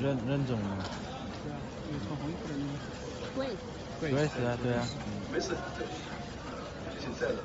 认认种了。对啊，你穿红衣服的那个。贵。贵死啊，对啊。没事，就现在的。